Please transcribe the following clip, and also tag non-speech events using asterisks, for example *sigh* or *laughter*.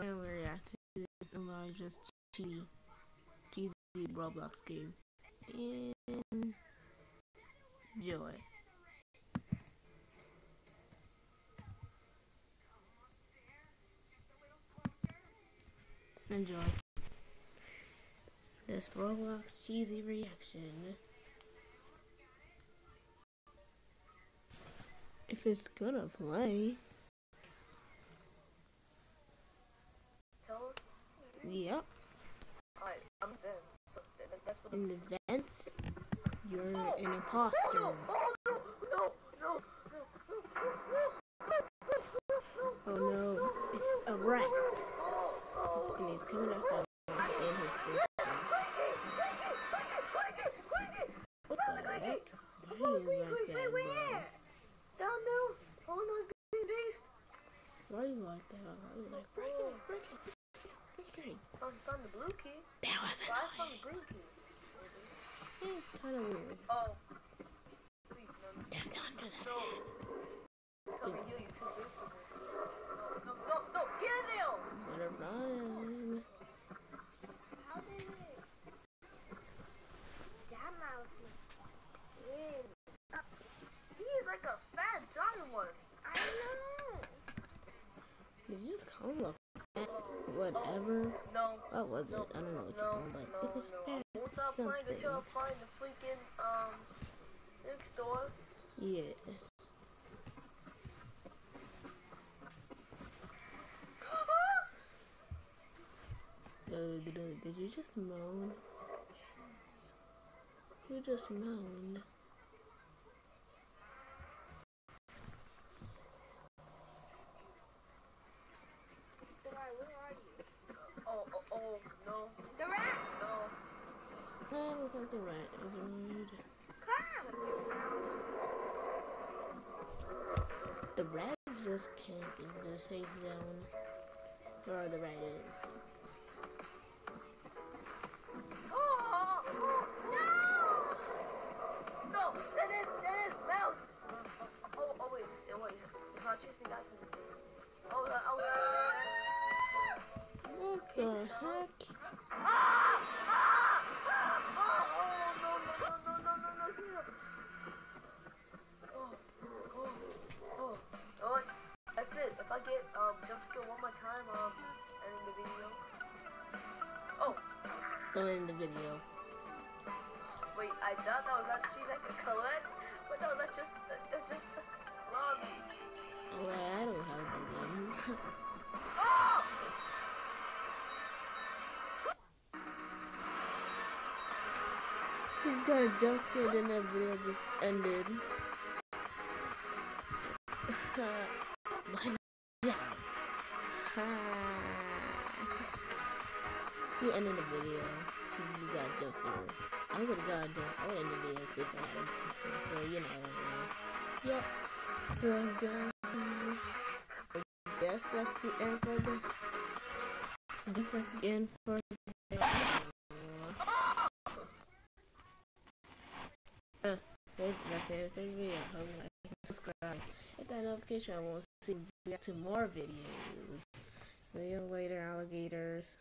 I react to a largest cheesy, cheesy Roblox game. Enjoy. Enjoy. This Roblox cheesy reaction. If it's gonna play. Yep. In the vents, you're an imposter. Oh, no, no, no, Oh no, it's a rat. And he's coming after him in his system. What the heck? Why you like that, bro? Down. Oh no, it's being chased. Why are you like that? Why are you like, break it, break it, break it. Found, found the blue key. That was But I found the green key. Kind of weird. Oh. Please, no, no. Just don't do that No. again. Tell me you, too big for this. No, no, no, get in there! Better run. How did it? That mouse is. Uh, he's like a fat giant one. I know. Did you just call him a whatever? No. What was it? I don't know what you're called him, but no, it was no. fat Won't stop playing something. until I find the freaking, um. Yes. *gasps* Did you just moan? You just moaned. Oh, oh, oh, no. The rat! No. The was rude. The rat is just camping the safe zone. Where the rat is. Oh, oh, oh, no! No, that is, that is mouse. Oh, oh, wait, oh, wait. It's not chasing that End the video. wait, I thought that was actually like a collect, but no, that's just, that's just lobby. Well, I don't have the game. Oh! *laughs* He's got a jump scare, then that video just ended. *laughs* You ended the video. You got jump scare. I would have got a jump. I would end the video too scare. So, you know. Yep. So, guys. I guess that's the end for the. I guess that's the end for the. Uh, that's, it for the video. Hope you like and subscribe. Hit that notification. I to see react to more videos. See you later, alligators.